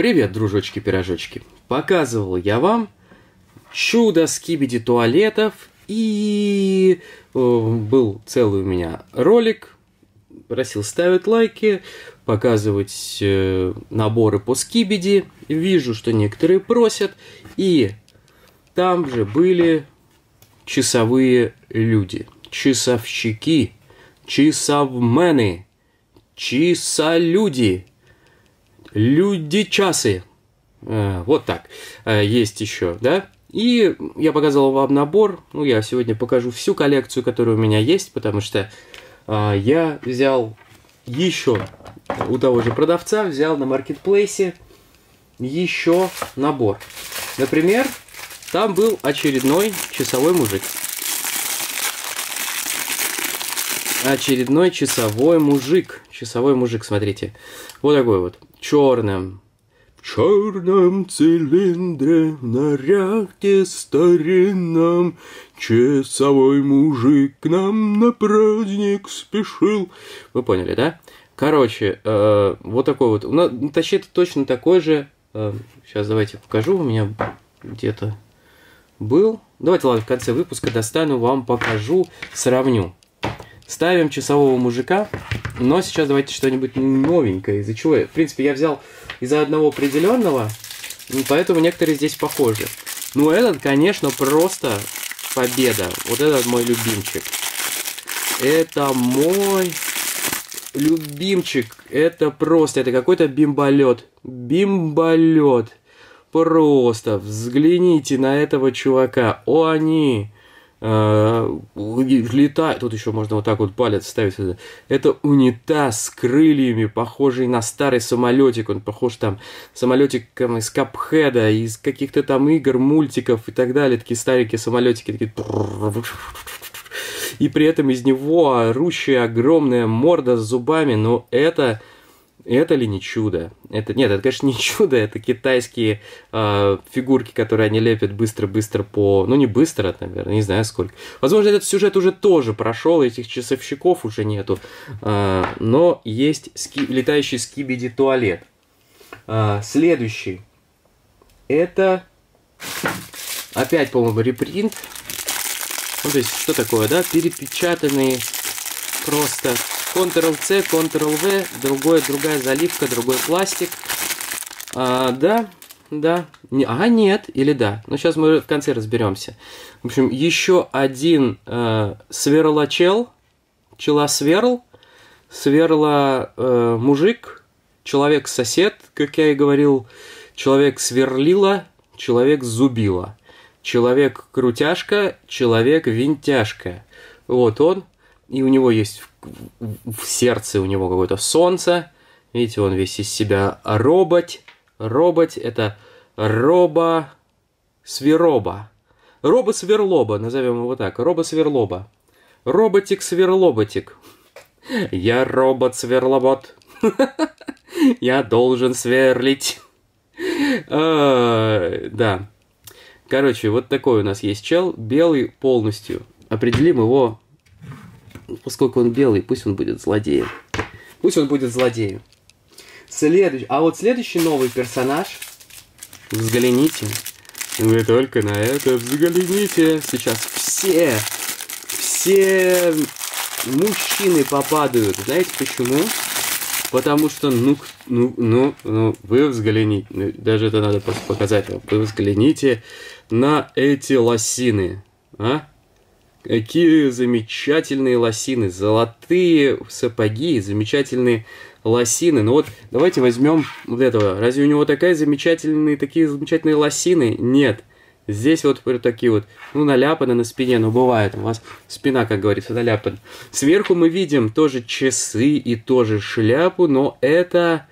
Привет, дружочки-пирожочки. Показывал я вам чудо скибиди туалетов и э, был целый у меня ролик. Просил ставить лайки, показывать э, наборы по скибиди. Вижу, что некоторые просят. И там же были часовые люди, часовщики, часовмены, часолюди, люди-часы. Э, вот так. Э, есть еще, да? И я показал вам набор. Ну, я сегодня покажу всю коллекцию, которая у меня есть, потому что э, я взял еще у того же продавца, взял на маркетплейсе еще набор. Например, там был очередной часовой мужик. Очередной часовой мужик. Часовой мужик, смотрите. Вот такой вот. Черным. В черном цилиндре на ряхте старинном Часовой мужик к нам на праздник спешил. Вы поняли, да? Короче, э, вот такой вот. Ну, точнее, это точно такой же. Э, сейчас давайте покажу. У меня где-то был. Давайте, ладно, в конце выпуска достану, вам покажу, сравню. Ставим часового мужика, но сейчас давайте что-нибудь новенькое. Из-за чего? В принципе, я взял из-за одного определенного, поэтому некоторые здесь похожи. Ну, этот, конечно, просто победа. Вот этот мой любимчик. Это мой любимчик. Это просто, это какой-то бимболет. Бимболет. Просто взгляните на этого чувака. О, они э, летают. Тут еще можно вот так вот палец ставить. Это унитаз с крыльями, похожий на старый самолетик. Он похож там самолетиком из Капхеда, из каких-то там игр, мультиков и так далее. Такие старенькие самолетики. Такие... И при этом из него орущая огромная морда с зубами. Но это это ли не чудо? Это, нет, это, конечно, не чудо, это китайские э, фигурки, которые они лепят быстро-быстро по... Ну, не быстро, наверное, не знаю сколько. Возможно, этот сюжет уже тоже прошел, этих часовщиков уже нету. Э, но есть ски... летающий скибиди туалет. Э, следующий. Это опять, по-моему, репринт. Ну, то есть, что такое, да? Перепечатанные просто Ctrl-C, Ctrl-V, другой, другая заливка, другой пластик. А, да, да. Не, а, нет, или да. Но сейчас мы в конце разберемся. В общем, еще один э, сверлочел, пчела-сверл, сверла э, мужик, человек-сосед, как я и говорил, человек сверлила, человек зубила, человек крутяшка, человек винтяшка. Вот он, и у него есть в сердце у него какое-то солнце. Видите, он весь из себя робот. Робот – это робо свироба. Робо-сверлоба, назовем его так. Робо-сверлоба. Роботик-сверлоботик. Я робот-сверлобот. Я должен сверлить. А, да. Короче, вот такой у нас есть чел. Белый полностью. Определим его поскольку он белый, пусть он будет злодеем. Пусть он будет злодеем. Следующий, а вот следующий новый персонаж, взгляните, вы только на это взгляните. Сейчас все, все мужчины попадают. Знаете почему? Потому что, ну, ну, ну, ну, вы взгляните, ну, даже это надо просто показать вам, вы взгляните на эти лосины, а? Какие замечательные лосины, золотые сапоги, замечательные лосины. Ну вот, давайте возьмем вот этого. Разве у него такая замечательные, такие замечательные лосины? Нет. Здесь вот такие вот, ну, наляпаны на спине, но бывает, у вас спина, как говорится, наляпана. Сверху мы видим тоже часы и тоже шляпу, но это,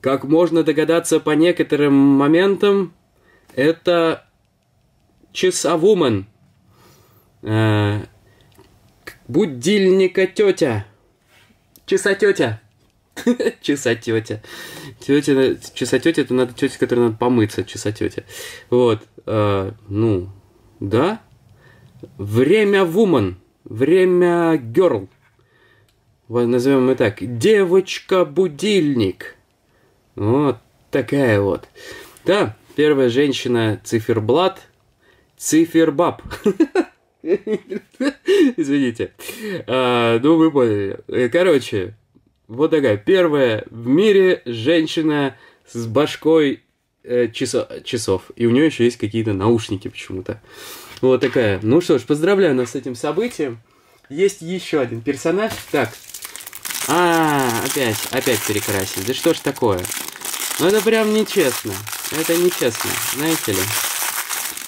как можно догадаться по некоторым моментам, это часовумен. Э, будильника тетя. Часа тетя. Часа тетя. Тетя, часа тетя, это надо тетя, которая надо помыться, часа тетя. Вот, э, ну, да. Время вумен, время герл. Вот назовем мы так. Девочка-будильник. Вот такая вот. Да, первая женщина циферблат, цифербаб. Извините. А, ну, вы поняли. Э, короче, вот такая первая в мире женщина с башкой э, часо часов. И у нее еще есть какие-то наушники почему-то. Вот такая. Ну что ж, поздравляю нас с этим событием. Есть еще один персонаж. Так. А, опять, опять перекрасить. Да что ж такое? Ну это прям нечестно. Это нечестно, знаете ли.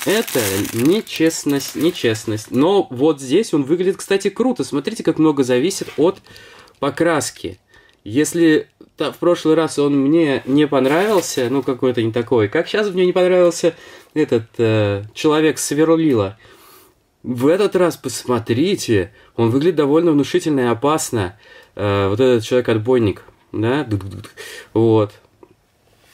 Это нечестность, нечестность. Но вот здесь он выглядит, кстати, круто. Смотрите, как много зависит от покраски. Если в прошлый раз он мне не понравился, ну какой-то не такой, как сейчас мне не понравился этот э, человек сверлила. В этот раз посмотрите, он выглядит довольно внушительно и опасно. Э, вот этот человек-отбойник, да, вот.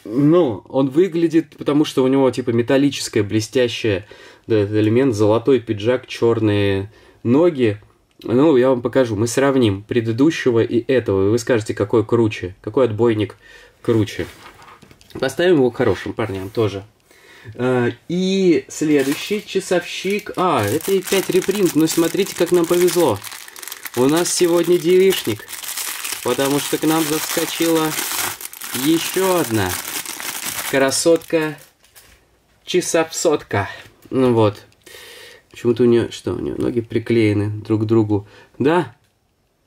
Ну, он выглядит, потому что у него типа металлическая, блестящая да, этот элемент, золотой пиджак, черные ноги. Ну, я вам покажу. Мы сравним предыдущего и этого, и вы скажете, какой круче, какой отбойник круче. Поставим его хорошим парням тоже. А, и следующий часовщик. А, это опять репринт, но смотрите, как нам повезло. У нас сегодня девишник, потому что к нам заскочила еще одна красотка часовсотка. Ну вот. Почему-то у нее, что, у нее ноги приклеены друг к другу. Да,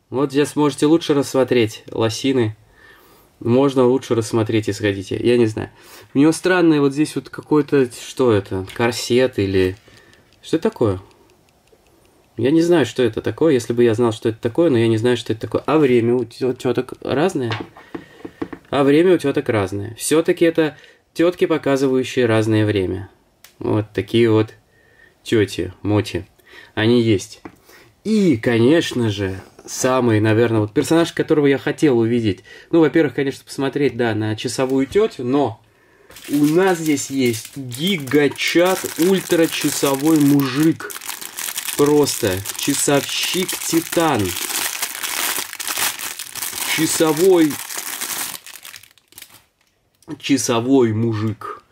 вот здесь можете лучше рассмотреть лосины. Можно лучше рассмотреть и сходите. Я не знаю. У него странное вот здесь вот какой-то, что это, корсет или... Что это такое? Я не знаю, что это такое, если бы я знал, что это такое, но я не знаю, что это такое. А время у теток разное? А время у теток разное. Все-таки это тетки, показывающие разное время. Вот такие вот тети, моти. Они есть. И, конечно же, самый, наверное, вот персонаж, которого я хотел увидеть. Ну, во-первых, конечно, посмотреть, да, на часовую тетю, но у нас здесь есть гигачат ультрачасовой мужик. Просто часовщик Титан. Часовой часовой мужик.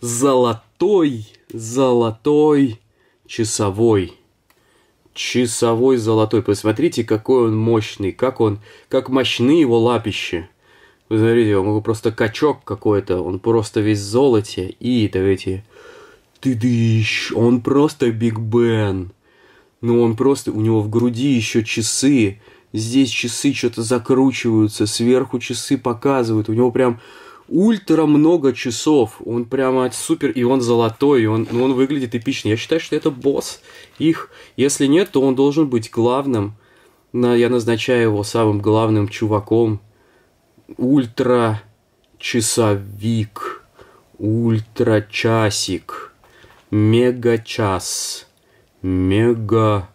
Золотой, золотой, часовой. Часовой золотой. Посмотрите, какой он мощный, как он, как мощны его лапищи. Вы смотрите, он просто качок какой-то, он просто весь в золоте. И давайте... Ты дыщ, он просто Биг Бен. Ну, он просто, у него в груди еще часы. Здесь часы что-то закручиваются, сверху часы показывают. У него прям ультра много часов. Он прямо супер, и он золотой, и он, ну, он выглядит эпично. Я считаю, что это босс их. Если нет, то он должен быть главным. На, я назначаю его самым главным чуваком. Ультра часовик, ультра часик, мега час, мега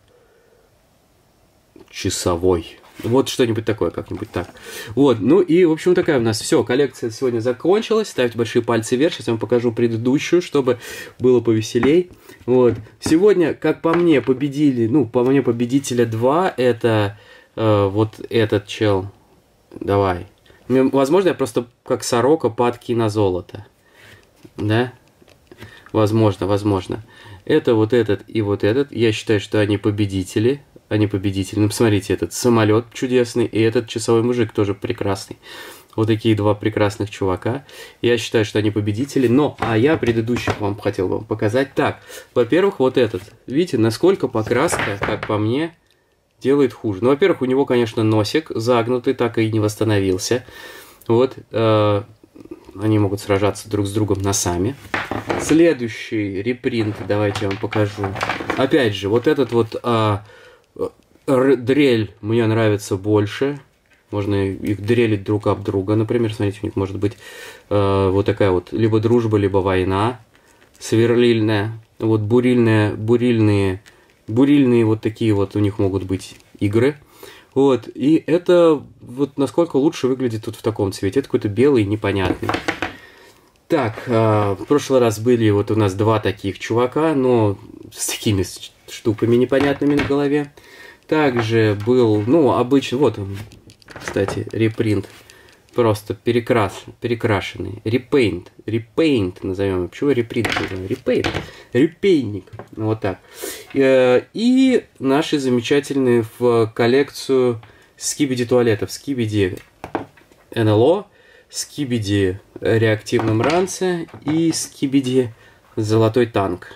часовой. Вот что-нибудь такое, как-нибудь так. Вот, ну и, в общем, такая у нас все, коллекция сегодня закончилась. Ставьте большие пальцы вверх, сейчас я вам покажу предыдущую, чтобы было повеселей. Вот, сегодня, как по мне, победили, ну, по мне, победителя два, это э, вот этот чел. Давай. Возможно, я просто как сорока падкий на золото. Да? Возможно, возможно. Это вот этот и вот этот. Я считаю, что они победители они победители. Ну, посмотрите, этот самолет чудесный и этот часовой мужик тоже прекрасный. Вот такие два прекрасных чувака. Я считаю, что они победители. Но, а я предыдущих вам хотел вам показать. Так, во-первых, вот этот. Видите, насколько покраска, как по мне, делает хуже. Ну, во-первых, у него, конечно, носик загнутый, так и не восстановился. Вот, э, они могут сражаться друг с другом носами. Следующий репринт, давайте я вам покажу. Опять же, вот этот вот... Э, дрель мне нравится больше. Можно их дрелить друг об друга, например. Смотрите, у них может быть э, вот такая вот либо дружба, либо война сверлильная. Вот бурильная, бурильные, бурильные вот такие вот у них могут быть игры. Вот, и это вот насколько лучше выглядит тут в таком цвете. Это какой-то белый, непонятный. Так, э, в прошлый раз были вот у нас два таких чувака, но с такими штуками непонятными на голове. Также был, ну, обычно, вот он, кстати, репринт просто перекрас, перекрашенный. Repaint. Repaint назовем. Почему reprint назовем? Repaint. Репейник. Вот так. Э, И наши замечательные в коллекцию скибиди туалетов. Скибиди НЛО, скибиди реактивном ранце и скибиди золотой танк.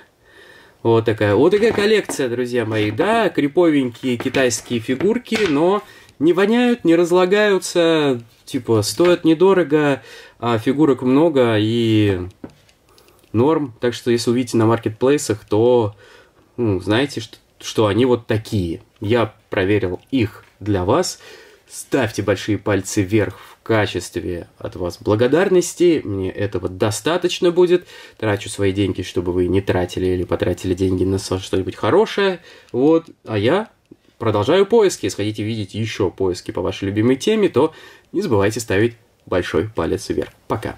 Вот такая, вот такая коллекция, друзья мои. Да, криповенькие китайские фигурки, но не воняют, не разлагаются, типа, стоят недорого, а фигурок много и норм. Так что, если увидите на маркетплейсах, то ну, знаете, что, что они вот такие. Я проверил их для вас. Ставьте большие пальцы вверх в качестве от вас благодарности. Мне этого достаточно будет. Трачу свои деньги, чтобы вы не тратили или потратили деньги на что-нибудь хорошее. Вот. А я продолжаю поиски. Если хотите видеть еще поиски по вашей любимой теме, то не забывайте ставить большой палец вверх. Пока.